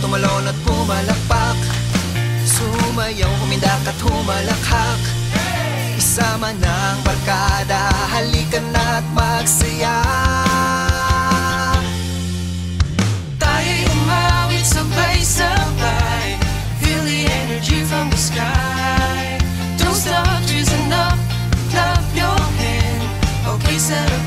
tumalon at pumalakpak. Sumayaw, humindak at humalakhak. Isama ng barkada, halikan na at magsaya. Tayo'y umawit sabay-sabay Feel the energy from the sky. Don't stop, just enough, clap your hand. Okay, settle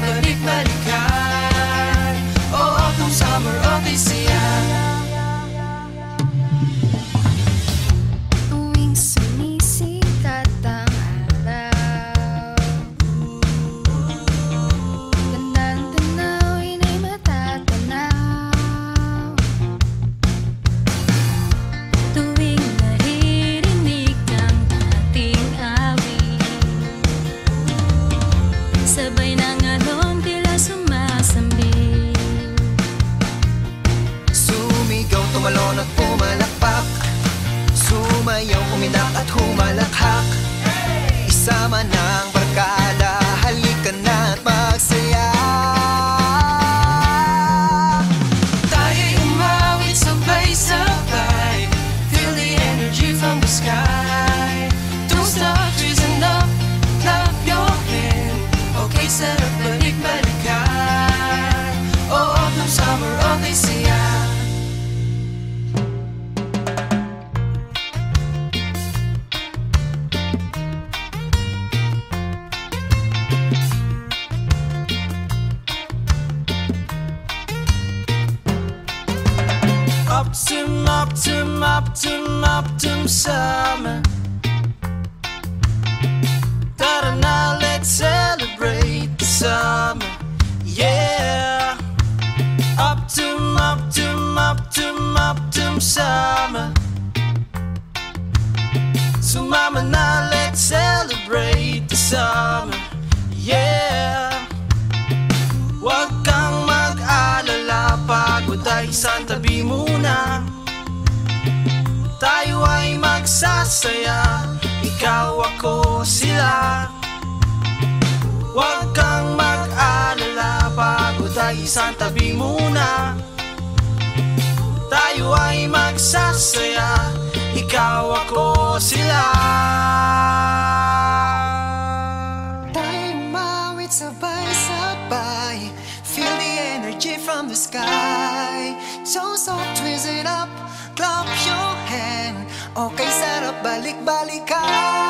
tumalon at pumalakpak Sumayaw, uminak at humalakhak. Isama ng tym, op tym, op summer. op tym now let's celebrate the summer. Yeah. Up tym, up tym, summer. So, mama, now let's celebrate the summer. Yeah. Wag kang mag-alala pag sa tabi mo. Ay magsasaya Ikaw ako sila. Huwag kang mag-alala Pagod ay isang tabi muna. Tayo ay magsasaya. Ikaw ako sila. Tayo umawit sabay-sabay Feel the energy from the sky. So so twist it up. Clap your hand. Okay, balik-balikan